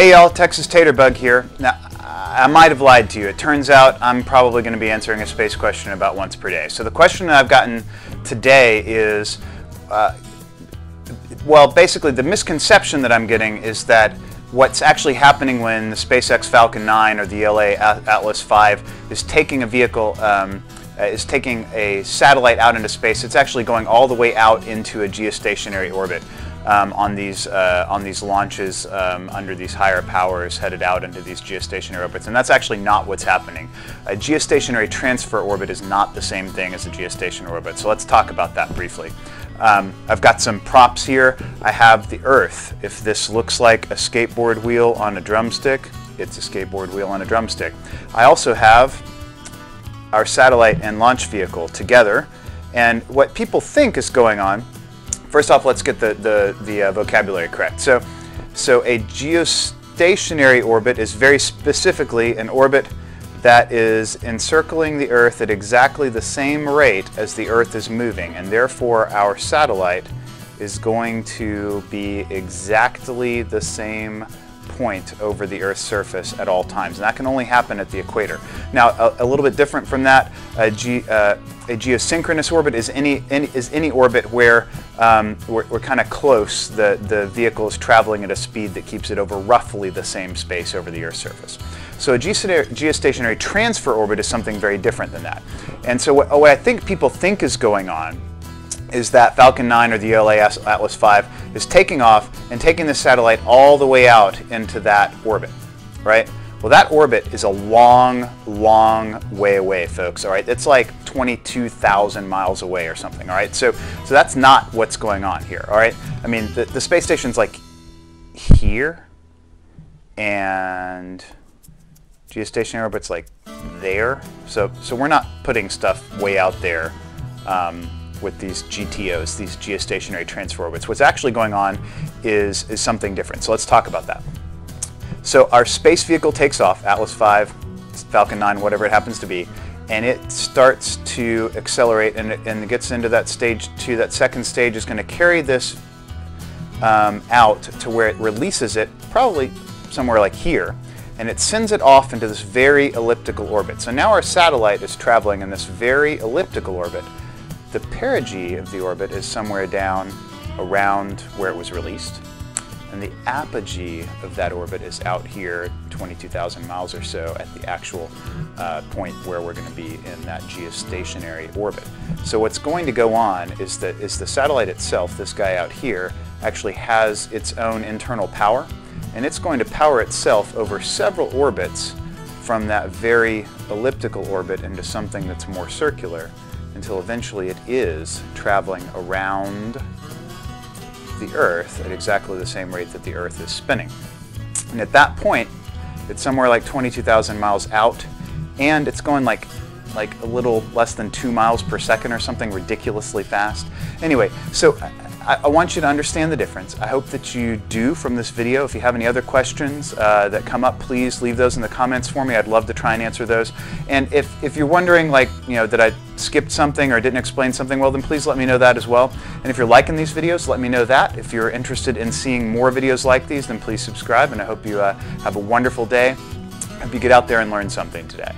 Hey y'all, Texas Tater Bug here. Now, I might have lied to you. It turns out I'm probably going to be answering a space question about once per day. So the question that I've gotten today is, uh, well, basically the misconception that I'm getting is that what's actually happening when the SpaceX Falcon 9 or the ULA Atlas 5 is taking a vehicle, um, uh, is taking a satellite out into space, it's actually going all the way out into a geostationary orbit um, on these uh, on these launches um, under these higher powers headed out into these geostationary orbits, and that's actually not what's happening. A geostationary transfer orbit is not the same thing as a geostationary orbit. So let's talk about that briefly. Um, I've got some props here. I have the Earth. If this looks like a skateboard wheel on a drumstick, it's a skateboard wheel on a drumstick. I also have our satellite and launch vehicle together. And what people think is going on First off, let's get the, the, the uh, vocabulary correct. So, so a geostationary orbit is very specifically an orbit that is encircling the Earth at exactly the same rate as the Earth is moving, and therefore our satellite is going to be exactly the same point over the Earth's surface at all times, and that can only happen at the equator. Now, a, a little bit different from that, a, ge, uh, a geosynchronous orbit is any, any, is any orbit where um, we're, we're kind of close. The, the vehicle is traveling at a speed that keeps it over roughly the same space over the Earth's surface. So a geostationary transfer orbit is something very different than that. And so what, what I think people think is going on is that Falcon 9 or the ULA Atlas V is taking off and taking the satellite all the way out into that orbit, right? Well, that orbit is a long, long way away, folks, all right? It's like 22,000 miles away or something, all right? So, so that's not what's going on here, all right? I mean, the, the space station's like here, and geostationary orbit's like there. So, so we're not putting stuff way out there um, with these GTOs, these geostationary transfer orbits. What's actually going on is, is something different. So let's talk about that. So our space vehicle takes off, Atlas V, Falcon 9, whatever it happens to be, and it starts to accelerate and it, and gets into that stage two. That second stage is going to carry this um, out to where it releases it, probably somewhere like here, and it sends it off into this very elliptical orbit. So now our satellite is traveling in this very elliptical orbit the perigee of the orbit is somewhere down around where it was released. And the apogee of that orbit is out here 22,000 miles or so at the actual uh, point where we're going to be in that geostationary orbit. So what's going to go on is that is the satellite itself, this guy out here, actually has its own internal power and it's going to power itself over several orbits from that very elliptical orbit into something that's more circular until eventually it is traveling around the Earth at exactly the same rate that the Earth is spinning. And at that point, it's somewhere like 22,000 miles out, and it's going like like a little less than two miles per second or something ridiculously fast. Anyway, so I, I, want you to understand the difference. I hope that you do from this video. If you have any other questions uh, that come up, please leave those in the comments for me. I'd love to try and answer those. And if, if you're wondering, like, you know, that I skipped something or didn't explain something well, then please let me know that as well. And if you're liking these videos, let me know that. If you're interested in seeing more videos like these, then please subscribe. And I hope you uh, have a wonderful day. I hope you get out there and learn something today.